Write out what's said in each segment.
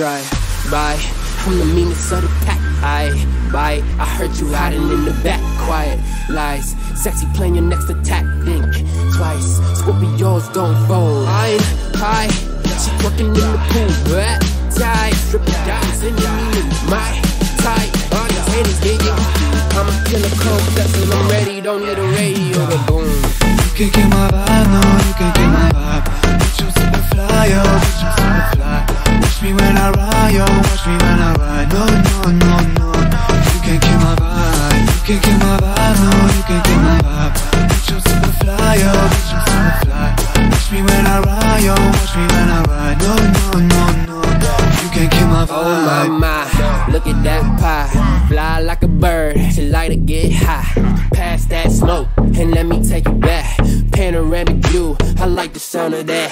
drive by. I'm the meanest of the pack. I bite. I heard you hiding in the back. Quiet lies. Sexy playing your next attack. Think twice. Scorpios don't fold. I'm high. She working in the pool. That tight. Stripping diamonds in the news. My tight. All these haters, yeah. I'm a killer cold vessel. I'm ready. Don't need a radio boom. You can get my vibe, no, you can get my can get my vibe, no, you can get my vibe. Bitch, I'm super fly, yo, bitch, I'm super fly. Watch me when I ride, yo, watch me when I ride. No, no, no, no. You can get my vibe. Oh my my, look at that pie. Fly like a bird, she like to get high. Pass that smoke and let me take it back. Panoramic view, I like the sound of that.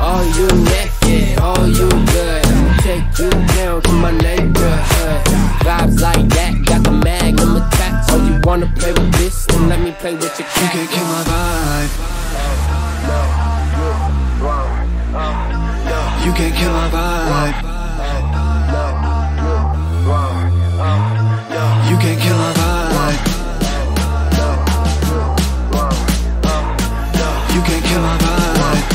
Oh, you naked, oh, you good. With your You can cat. get my vibe. You can't kill my vibe. You can't kill my vibe. You can't kill my vibe.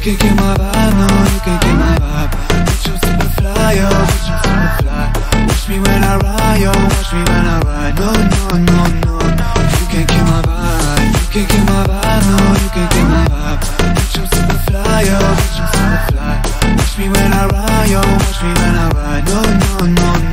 You can get my vibe, no, you can't get my vibe. Bitch, I'm fly, vibe, no, you can get my vibe. Bitch, I'm super fly, yo, bitch, I'm super fly. Watch me when I ride, yo, watch me when I ride. No, no, no, no.